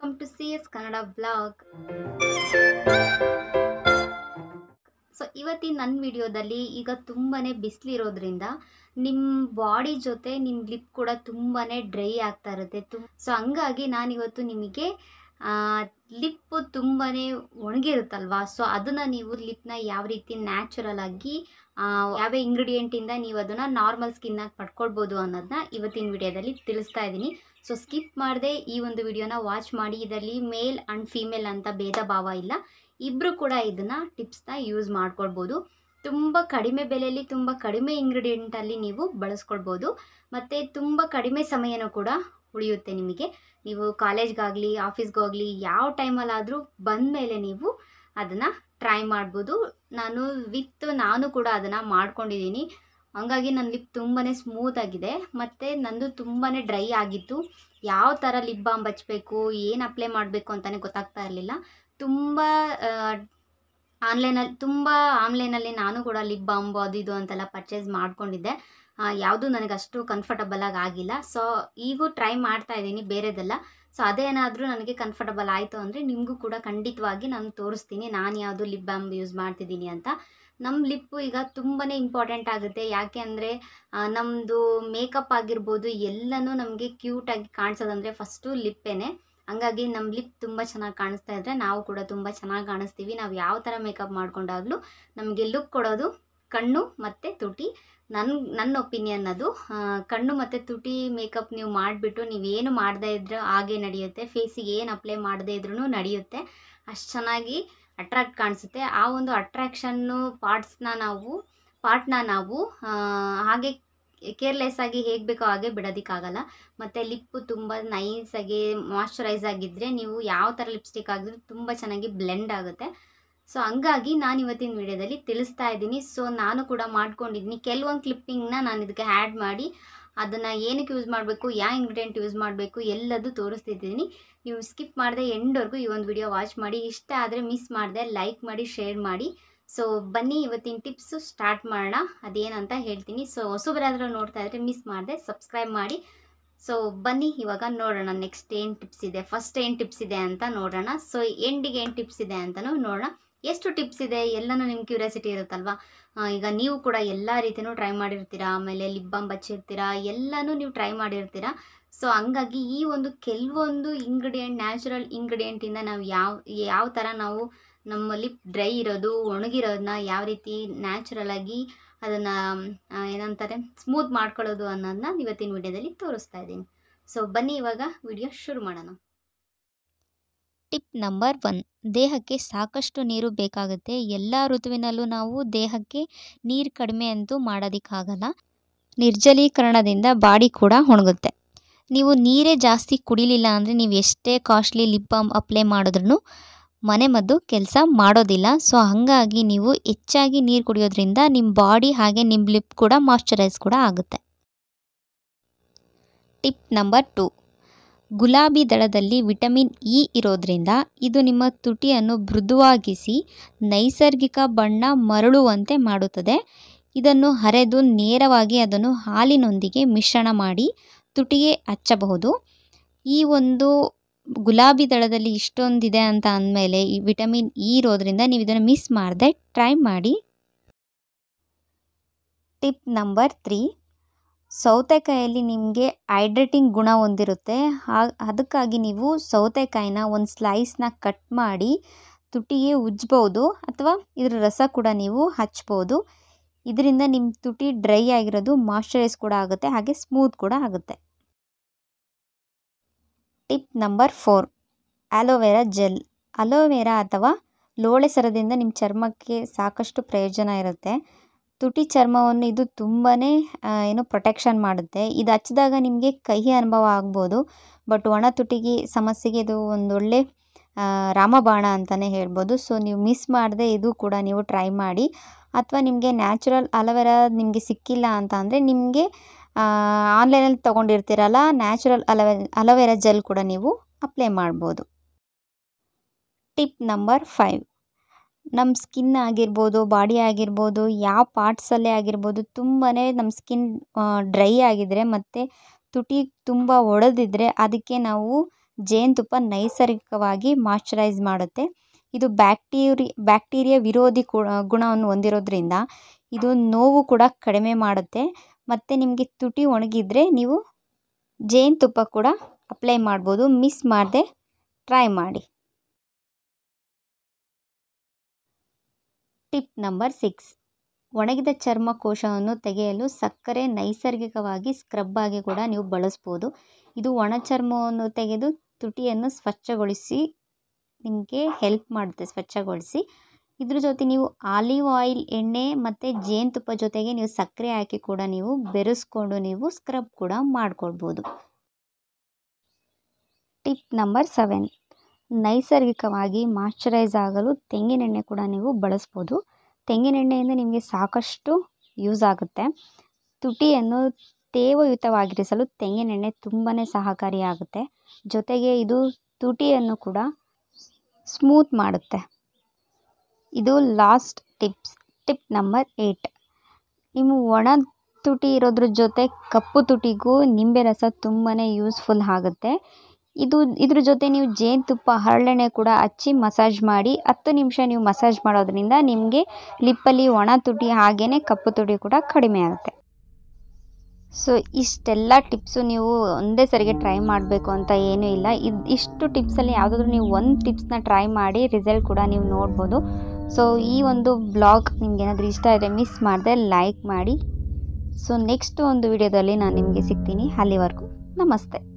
Welcome to C S Kannada blog so ಇವತ್ತಿನ ನನ್ನ ವಿಡಿಯೋದಲ್ಲಿ ಈಗ ತುಂಬಾ ಬಿಸಿಲಿರೋದ್ರಿಂದ ನಿಮ್ಮ ಬಾಡಿ ಜೊತೆ ನಿಮ್ಮ ಲಿಪ್ ಕೂಡ ತುಂಬಾ ಡ್ರೈ ಆಗ್ತಾ ಇರುತ್ತೆ. ತುಂಬ ಸೊ ಹಂಗಾಗಿ ನಾನಿವತ್ತು ನಿಮಗೆ ಲಿಪ್ಪು ತುಂಬಾ ಒಣಗಿರುತ್ತಲ್ವಾ? ಸೊ ಅದನ್ನು ನೀವು ಲಿಪ್ನ ಯಾವ ರೀತಿ ನ್ಯಾಚುರಲ್ ಆಗಿ ಯಾವ ಇಂಗ್ರೀಡಿಯೆಂಟಿಂದ ನೀವು ಅದನ್ನು ನಾರ್ಮಲ್ ಸ್ಕಿನ್ನಾಗಿ ಪಡ್ಕೊಳ್ಬೋದು ಅನ್ನೋದನ್ನ ಇವತ್ತಿನ ವಿಡಿಯೋದಲ್ಲಿ ತಿಳಿಸ್ತಾ ಇದ್ದೀನಿ ಸೊ ಸ್ಕಿಪ್ ಮಾಡದೆ ಈ ಒಂದು ವಿಡಿಯೋನ ವಾಚ್ ಮಾಡಿ. ಇದರಲ್ಲಿ ಮೇಲ್ ಆ್ಯಂಡ್ ಫೀಮೇಲ್ ಅಂತ ಭೇದ ಭಾವ ಇಲ್ಲ. ಇಬ್ಬರು ಕೂಡ ಇದನ್ನು ಟಿಪ್ಸ್ನ ಯೂಸ್ ಮಾಡ್ಕೊಳ್ಬೋದು. ತುಂಬ ಕಡಿಮೆ ಬೆಲೆಯಲ್ಲಿ, ತುಂಬ ಕಡಿಮೆ ಇಂಗ್ರೀಡಿಯೆಂಟಲ್ಲಿ ನೀವು ಬಳಸ್ಕೊಳ್ಬೋದು. ಮತ್ತು ತುಂಬ ಕಡಿಮೆ ಸಮಯನೂ ಕೂಡ ಉಳಿಯುತ್ತೆ ನಿಮಗೆ. ನೀವು ಕಾಲೇಜ್ಗಾಗಲಿ ಆಫೀಸ್ಗಾಗಲಿ ಯಾವ ಟೈಮಲ್ಲಾದರೂ ಬಂದ ಮೇಲೆ ನೀವು ಅದನ್ನು ಟ್ರೈ ಮಾಡ್ಬೋದು. ನಾನು ವಿತ್ ನಾನು ಕೂಡ ಅದನ್ನು ಮಾಡ್ಕೊಂಡಿದ್ದೀನಿ. ಹಂಗಾಗಿ ನನ್ನ ಲಿಪ್ ತುಂಬಾ ಸ್ಮೂತ್ ಆಗಿದೆ. ಮತ್ತು ನಂದು ತುಂಬಾ ಡ್ರೈ ಆಗಿತ್ತು. ಯಾವ ಥರ ಲಿಪ್ ಬಾಮ್ ಹಚ್ಬೇಕು ಏನು ಅಪ್ಲೈ ಮಾಡಬೇಕು ಅಂತಲೇ ಗೊತ್ತಾಗ್ತಾ ಇರಲಿಲ್ಲ. ತುಂಬ ಆನ್ಲೈನಲ್ಲಿ ತುಂಬ ಆನ್ಲೈನಲ್ಲಿ ನಾನು ಕೂಡ ಲಿಪ್ ಬಾಮ್ ಅದು ಇದು ಅಂತೆಲ್ಲ ಪರ್ಚೇಸ್ ಮಾಡ್ಕೊಂಡಿದ್ದೆ. ಯಾವುದು ನನಗೆ ಅಷ್ಟು ಕಂಫರ್ಟಬಲ್ ಆಗಿ ಆಗಿಲ್ಲ. ಸೊ ಈಗೂ ಟ್ರೈ ಮಾಡ್ತಾ ಇದ್ದೀನಿ, ಬೇರೆದೆಲ್ಲ. ಸೊ ಅದೇನಾದರೂ ನನಗೆ ಕಂಫರ್ಟಬಲ್ ಆಯಿತು ಅಂದರೆ ನಿಮಗೂ ಕೂಡ ಖಂಡಿತವಾಗಿ ನಾನು ತೋರಿಸ್ತೀನಿ. ನಾನು ಯಾವುದು ಲಿಪ್ ಬಾಮ್ ಯೂಸ್ ಮಾಡ್ತಿದ್ದೀನಿ ಅಂತ. ನಮ್ಮ ಲಿಪ್ಪು ಈಗ ತುಂಬಾ ಇಂಪಾರ್ಟೆಂಟ್ ಆಗುತ್ತೆ. ಯಾಕೆ ಅಂದರೆ ನಮ್ಮದು ಮೇಕಪ್ ಆಗಿರ್ಬೋದು ಎಲ್ಲನೂ ನಮಗೆ ಕ್ಯೂಟಾಗಿ ಕಾಣಿಸೋದಂದರೆ ಫಸ್ಟು ಲಿಪ್ಪೇನೆ ಹಂಗಾಗಿ ನಮ್ಮ ಲಿಪ್ ತುಂಬ ಚೆನ್ನಾಗಿ ಕಾಣಿಸ್ತಾ ಇದ್ದರೆ ನಾವು ಕೂಡ ತುಂಬ ಚೆನ್ನಾಗಿ ಕಾಣಿಸ್ತೀವಿ. ನಾವು ಯಾವ ಥರ ಮೇಕಪ್ ಮಾಡ್ಕೊಂಡಾಗಲೂ ನಮಗೆ ಲುಕ್ ಕೊಡೋದು ಕಣ್ಣು ಮತ್ತು ತುಟಿ. ನನ್ನ ನನ್ನ ಒಪಿನಿಯನ್ ಅದು. ಕಣ್ಣು ಮತ್ತು ತುಟಿ ಮೇಕಪ್ ನೀವು ಮಾಡಿಬಿಟ್ಟು ನೀವೇನು ಮಾಡದೇ ಇದ್ರೂ ಹಾಗೆ ನಡೆಯುತ್ತೆ. ಫೇಸಿಗೆ ಏನು ಅಪ್ಲೈ ಮಾಡದೇ ಇದ್ರೂ ನಡೆಯುತ್ತೆ. ಅಷ್ಟು ಚೆನ್ನಾಗಿ ಅಟ್ರಾಕ್ಟ್ ಕಾಣಿಸುತ್ತೆ. ಆ ಒಂದು ಅಟ್ರಾಕ್ಷನ್ನು ಪಾರ್ಟ್ಸ್ನ ನಾವು ಪಾರ್ಟ್ನ ನಾವು ಹಾಗೆ ಕೇರ್ಲೆಸ್ ಆಗಿ ಹೇಗೆ ಬೇಕೋ ಹಾಗೆ ಬಿಡೋದಕ್ಕಾಗಲ್ಲ. ಮತ್ತು ಲಿಪ್ಪು ತುಂಬ ನೈಸಾಗಿ ಮಾಯ್ಶ್ಚರೈಸ್ ಆಗಿದ್ದರೆ ನೀವು ಯಾವ ಥರ ಲಿಪ್ಸ್ಟಿಕ್ ಆಗಿದ್ರೂ ತುಂಬ ಚೆನ್ನಾಗಿ ಬ್ಲೆಂಡ್ ಆಗುತ್ತೆ. ಸೊ ಹಂಗಾಗಿ ನಾನು ಇವತ್ತಿನ ವಿಡಿಯೋದಲ್ಲಿ ತಿಳಿಸ್ತಾ ಇದ್ದೀನಿ. ಸೊ ನಾನು ಕೂಡ ಮಾಡ್ಕೊಂಡಿದ್ದೀನಿ ಕೆಲವೊಂದು ಕ್ಲಿಪ್ಪಿಂಗ್ನ ನಾನು ಇದಕ್ಕೆ ಆ್ಯಡ್ ಮಾಡಿ ಅದನ್ನು ಏನಕ್ಕೆ ಯೂಸ್ ಮಾಡಬೇಕು, ಯಾವ ಇಂಗ್ರೀಡಿಯೆಂಟ್ ಯೂಸ್ ಮಾಡಬೇಕು ಎಲ್ಲದೂ ತೋರಿಸ್ತಿದ್ದೀನಿ. ನೀವು ಸ್ಕಿಪ್ ಮಾಡದೆ ಎಂಡ್ವರೆಗೂ ಈ ಒಂದು ವಿಡಿಯೋ ವಾಚ್ ಮಾಡಿ. ಇಷ್ಟ ಆದರೆ ಮಿಸ್ ಮಾಡದೆ ಲೈಕ್ ಮಾಡಿ ಶೇರ್ ಮಾಡಿ. ಸೊ ಬನ್ನಿ ಇವತ್ತಿನ ಟಿಪ್ಸು ಸ್ಟಾರ್ಟ್ ಮಾಡೋಣ. ಅದೇನಂತ ಹೇಳ್ತೀನಿ. ಸೊ ಹೊಸಬರಾದರೂ ನೋಡ್ತಾ ಇದ್ದರೆ ಮಿಸ್ ಮಾಡಿದೆ ಸಬ್ಸ್ಕ್ರೈಬ್ ಮಾಡಿ. ಸೊ ಬನ್ನಿ ಇವಾಗ ನೋಡೋಣ ನೆಕ್ಸ್ಟ್ ಏನು ಟಿಪ್ಸ್ ಇದೆ. ಫಸ್ಟ್ ಏನು ಟಿಪ್ಸ್ ಇದೆ ಅಂತ ನೋಡೋಣ. ಸೊ ಎಂಡಿಗೆ ಏನು ಟಿಪ್ಸ್ ಇದೆ ಅಂತಲೂ ನೋಡೋಣ. ಎಷ್ಟು ಟಿಪ್ಸ್ ಇದೆ? ಎಲ್ಲನೂ ನಿಮ್ಮ ಕ್ಯೂರಿಯಾಸಿಟಿ ಇರುತ್ತಲ್ವಾ? ಈಗ ನೀವು ಕೂಡ ಎಲ್ಲ ರೀತಿಯೂ ಟ್ರೈ ಮಾಡಿರ್ತೀರಾ? ಆಮೇಲೆ ಲಿಪ್ ಬಾಮ್ ಬಚ್ಚಿರ್ತೀರಾ? ಎಲ್ಲನೂ ನೀವು ಟ್ರೈ ಮಾಡಿರ್ತೀರಾ? ಸೊ ಹಂಗಾಗಿ ಈ ಒಂದು ಕೆಲವೊಂದು ಇಂಗ್ರೀಡಿಯೆಂಟ್ ನ್ಯಾಚುರಲ್ ಇಂಗ್ರೀಡಿಯೆಂಟಿಂದ ನಾವು ಯಾವ ಯಾವ ಥರ ನಾವು ನಮ್ಮ ಲಿಪ್ ಡ್ರೈ ಇರೋದು ಒಣಗಿರೋದನ್ನ ಯಾವ ರೀತಿ ನ್ಯಾಚುರಲ್ ಆಗಿ ಅದನ್ನು ಏನಂತಾರೆ ಸ್ಮೂತ್ ಮಾಡ್ಕೊಳ್ಳೋದು ಅನ್ನೋದನ್ನ ಇವತ್ತಿನ ವಿಡಿಯೋದಲ್ಲಿ ತೋರಿಸ್ತಾ ಇದ್ದೀನಿ. ಸೊ ಬನ್ನಿ ಇವಾಗ ವಿಡಿಯೋ ಶುರು ಮಾಡೋಣ. ಟಿಪ್ ನಂಬರ್ ಒನ್ ದೇಹಕ್ಕೆ ಸಾಕಷ್ಟು ನೀರು ಬೇಕಾಗುತ್ತೆ. ಎಲ್ಲ ಋತುವಿನಲ್ಲೂ ನಾವು ದೇಹಕ್ಕೆ ನೀರು ಕಡಿಮೆ ಅಂತೂ ಮಾಡೋದಕ್ಕಾಗಲ್ಲ. ನಿರ್ಜಲೀಕರಣದಿಂದ ಬಾಡಿ ಕೂಡ ಒಣಗುತ್ತೆ. ನೀವು ನೀರೇ ಜಾಸ್ತಿ ಕುಡಿಲಿಲ್ಲ ಅಂದರೆ ನೀವು ಎಷ್ಟೇ ಕಾಸ್ಟ್ಲಿ ಲಿಪ್ ಬಾಮ್ ಅಪ್ಲೈ ಮಾಡಿದ್ರೂ ಮನೆಮದ್ದು ಕೆಲಸ ಮಾಡೋದಿಲ್ಲ. ಸೊ ಹಾಗಾಗಿ ನೀವು ಹೆಚ್ಚಾಗಿ ನೀರು ಕುಡಿಯೋದ್ರಿಂದ ನಿಮ್ಮ ಬಾಡಿ ಹಾಗೆ ನಿಮ್ಮ ಲಿಪ್ ಕೂಡ ಮಾಯ್ಶ್ಚರೈಸ್ ಕೂಡ ಆಗುತ್ತೆ. ಟಿಪ್ ನಂಬರ್ ಟು ಗುಲಾಬಿ ದಳದಲ್ಲಿ ವಿಟಮಿನ್ ಇ ಇರೋದ್ರಿಂದ ಇದು ನಿಮ್ಮ ತುಟಿಯನ್ನು ಮೃದುವಾಗಿಸಿ, ನೈಸರ್ಗಿಕ ಬಣ್ಣ ಮರಳುವಂತೆ ಮಾಡುತ್ತದೆ. ಇದನ್ನು ಹರೆದು ನೇರವಾಗಿ ಅದನ್ನು ಹಾಲಿನೊಂದಿಗೆ ಮಿಶ್ರಣ ಮಾಡಿ ತುಟಿಗೆ ಹಚ್ಚಬಹುದು. ಈ ಒಂದು ಗುಲಾಬಿ ದಳದಲ್ಲಿ ಇಷ್ಟೊಂದಿದೆ ಅಂತ ಅಂದಮೇಲೆ ಈ ವಿಟಮಿನ್ ಇ ಇರೋದ್ರಿಂದ ನೀವು ಇದನ್ನು ಮಿಸ್ ಮಾಡದೆ ಟ್ರೈ ಮಾಡಿ. Tip number three. ಸೌತೆಕಾಯಲ್ಲಿ ನಿಮಗೆ ಹೈಡ್ರೇಟಿಂಗ್ ಗುಣ ಹೊಂದಿರುತ್ತೆ. ಅದಕ್ಕಾಗಿ ನೀವು ಸೌತೆಕಾಯಿನ ಒಂದು ಸ್ಲೈಸ್ನ ಕಟ್ ಮಾಡಿ ತುಟಿಗೆ ಉಜ್ಬೋದು ಅಥವಾ ಇದರ ರಸ ಕೂಡ ನೀವು ಹಚ್ಬೋದು. ಇದರಿಂದ ನಿಮ್ಮ ತುಟಿ ಡ್ರೈ ಆಗಿರೋದು ಮಾಯ್ಶ್ಚರೈಸ್ ಕೂಡ ಆಗುತ್ತೆ, ಹಾಗೆ ಸ್ಮೂತ್ ಕೂಡ ಆಗುತ್ತೆ. Tip number four, aloe vera gel. Aloe vera ಅಥವಾ ಲೋಳೆ ಸರದಿಂದ ನಿಮ್ಮ ಚರ್ಮಕ್ಕೆ ಸಾಕಷ್ಟು ಪ್ರಯೋಜನ ಇರುತ್ತೆ. ತುಟಿ ಚರ್ಮವನ್ನು ಇದು ತುಂಬಾ ಏನು ಪ್ರೊಟೆಕ್ಷನ್ ಮಾಡುತ್ತೆ. ಇದು ಹಚ್ಚಿದಾಗ ನಿಮಗೆ ಕಹಿ ಅನುಭವ ಆಗ್ಬೋದು. ಬಟ್ ಒಣ ತುಟಿಗೆ, ಸಮಸ್ಯೆಗೆ ಇದು ಒಂದೊಳ್ಳೆ ರಾಮಬಾಣ ಅಂತಲೇ ಹೇಳ್ಬೋದು. ಸೊ ನೀವು ಮಿಸ್ ಮಾಡದೆ ಇದು ಕೂಡ ನೀವು ಟ್ರೈ ಮಾಡಿ. ಅಥವಾ ನಿಮಗೆ ನ್ಯಾಚುರಲ್ ಅಲವೆರಾ ನಿಮಗೆ ಸಿಕ್ಕಿಲ್ಲ ಅಂತ ಅಂದರೆ ನಿಮಗೆ ಆನ್ಲೈನಲ್ಲಿ ತೊಗೊಂಡಿರ್ತೀರಲ್ಲ ನ್ಯಾಚುರಲ್ ಅಲವೆ ಅಲವೆರಾ ಜೆಲ್ ಕೂಡ ನೀವು ಅಪ್ಲೈ ಮಾಡ್ಬೋದು. ಟಿಪ್ ನಂಬರ್ ಫೈವ್ ನಮ್ಮ ಸ್ಕಿನ್ ಆಗಿರ್ಬೋದು, ಬಾಡಿ ಆಗಿರ್ಬೋದು, ಯಾವ ಪಾರ್ಟ್ಸಲ್ಲೇ ಆಗಿರ್ಬೋದು ತುಂಬಾ ನಮ್ಮ ಸ್ಕಿನ್ ಡ್ರೈ ಆಗಿದ್ದರೆ ಮತ್ತು ತುಟಿ ತುಂಬ ಒಡೆದಿದ್ರೆ ಅದಕ್ಕೆ ನಾವು ಜೇನುತುಪ್ಪ ನೈಸರ್ಗಿಕವಾಗಿ ಮಾಯ್ಚರೈಸ್ ಮಾಡುತ್ತೆ. ಇದು ಬ್ಯಾಕ್ಟೀರಿ ಬ್ಯಾಕ್ಟೀರಿಯಾ ವಿರೋಧಿ ಗುಣವನ್ನು ಹೊಂದಿರೋದ್ರಿಂದ ಇದು ನೋವು ಕೂಡ ಕಡಿಮೆ ಮಾಡುತ್ತೆ. ಮತ್ತು ನಿಮಗೆ ತುಟಿ ಒಣಗಿದರೆ ನೀವು ಜೇನುತುಪ್ಪ ಕೂಡ ಅಪ್ಲೈ ಮಾಡ್ಬೋದು. ಮಿಸ್ ಮಾಡದೆ ಟ್ರೈ ಮಾಡಿ. Tip number six. ಒಣಗಿದ ಚರ್ಮ ಕೋಶವನ್ನು ತೆಗೆಯಲು ಸಕ್ಕರೆ ನೈಸರ್ಗಿಕವಾಗಿ ಸ್ಕ್ರಬ್ ಆಗಿ ಕೂಡ ನೀವು ಬಳಸ್ಬೋದು. ಇದು ಒಣ ಚರ್ಮವನ್ನು ತೆಗೆದು ತುಟಿಯನ್ನು ಸ್ವಚ್ಛಗೊಳಿಸಿ, ನಿಮಗೆ ಹೆಲ್ಪ್ ಮಾಡುತ್ತೆ ಸ್ವಚ್ಛಗೊಳಿಸಿ. ಇದ್ರ ಜೊತೆ ನೀವು ಆಲಿವ್ ಆಯಿಲ್ ಎಣ್ಣೆ ಮತ್ತು ಜೇನುತುಪ್ಪ ಜೊತೆಗೆ ನೀವು ಸಕ್ಕರೆ ಹಾಕಿ ಕೂಡ ನೀವು ಬೆರೆಸ್ಕೊಂಡು ನೀವು ಸ್ಕ್ರಬ್ ಕೂಡ ಮಾಡ್ಕೊಳ್ಬೋದು. Tip number seven. ನೈಸರ್ಗಿಕವಾಗಿ ಮಾಶ್ಚರೈಸ್ ಆಗಲು ತೆಂಗಿನೆಣ್ಣೆ ಕೂಡ ನೀವು ಬಳಸ್ಬೋದು. ತೆಂಗಿನೆಣ್ಣೆಯಿಂದ ನಿಮಗೆ ಸಾಕಷ್ಟು ಯೂಸ್ ಆಗುತ್ತೆ. ತುಟಿಯನ್ನು ತೇವಯುತವಾಗಿರಿಸಲು ತೆಂಗಿನೆಣ್ಣೆ ತುಂಬಾ ಸಹಕಾರಿಯಾಗುತ್ತೆ ಜೊತೆಗೆ ಇದು ತುಟಿಯನ್ನು ಕೂಡ ಸ್ಮೂತ್ ಮಾಡುತ್ತೆ. ಇದು last tips. Tip number eight ನಿಮ್ಮ ಒಣ ತುಟಿ ಇರೋದ್ರ ಜೊತೆ ಕಪ್ಪು ತುಟಿಗೂ ನಿಂಬೆ ರಸ ತುಂಬಾ ಯೂಸ್ಫುಲ್ ಆಗುತ್ತೆ. ಇದು, ಇದ್ರ ಜೊತೆ ನೀವು ಜೇನುತುಪ್ಪ ಹರಳೆಣ್ಣೆ ಕೂಡ ಹಚ್ಚಿ ಮಸಾಜ್ ಮಾಡಿ ಹತ್ತು ನಿಮಿಷ ನೀವು ಮಸಾಜ್ ಮಾಡೋದ್ರಿಂದ ನಿಮಗೆ ಲಿಪ್ಪಲ್ಲಿ ಒಣ ತುಟಿ ಹಾಗೆಯೇ ಕಪ್ಪು ತುಟಿ ಕೂಡ ಕಡಿಮೆ ಆಗುತ್ತೆ. ಸೊ, ಇಷ್ಟೆಲ್ಲ ಟಿಪ್ಸು ನೀವು ಒಂದೇ ಸರಿಗೆ ಟ್ರೈ ಮಾಡಬೇಕು ಅಂತ ಏನೂ ಇಲ್ಲ. ಇದು, ಇಷ್ಟು ಟಿಪ್ಸಲ್ಲಿ ಯಾವುದಾದ್ರೂ ನೀವು ಒಂದು ಟಿಪ್ಸ್ನ ಟ್ರೈ ಮಾಡಿ ರಿಸಲ್ಟ್ ಕೂಡ ನೀವು ನೋಡ್ಬೋದು. ಸೊ, ಈ ಒಂದು ಬ್ಲಾಗ್ ನಿಮ್ಗೆ ಏನಾದರೂ ಇಷ್ಟ ಆದರೆ ಮಿಸ್ ಮಾಡಿದೆ ಲೈಕ್ ಮಾಡಿ. ಸೊ, ನೆಕ್ಸ್ಟ್ ಒಂದು ವಿಡಿಯೋದಲ್ಲಿ ನಾನು ನಿಮಗೆ ಸಿಗ್ತೀನಿ. ಅಲ್ಲಿವರೆಗೂ ನಮಸ್ತೆ.